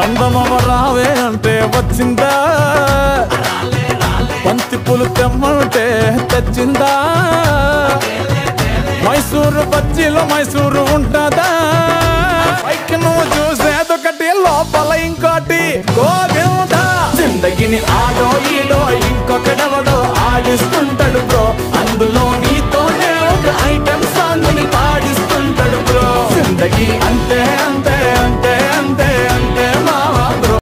చందమామ రావే అంటే వచ్చిందా? బంతి పూలు తెమ్మంటే తెచ్చిందా? మైసూరు బజ్జీలో మైసూరు ఉంటుందా? పైకి నువ్వు చూసేదొకటి లోపల ఇంకోటి గోవిందా? జిందగిని ఆడో ఈడో